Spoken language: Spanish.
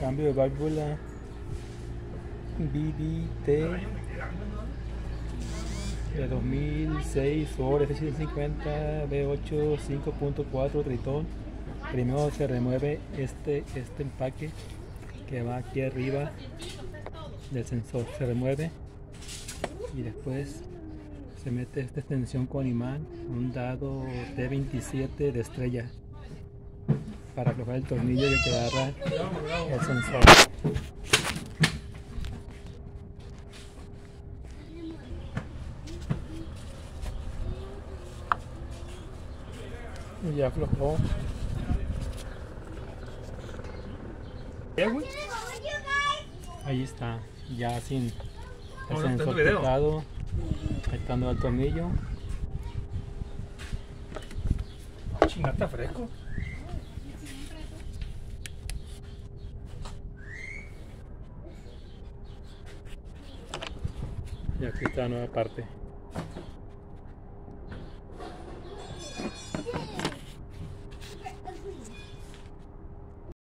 Cambio de válvula BBT de 2006 Ford F-150 V8 5.4 Triton. Primero se remueve este, este empaque que va aquí arriba del sensor. Se remueve y después se mete esta extensión con imán, un dado T27 de estrella para aflojar el tornillo que agarra el sensor. Y ya aflojó. Ahí está, ya sin el sensor quitado, quitando el tornillo. Chinga, está fresco. Aquí está la nueva parte.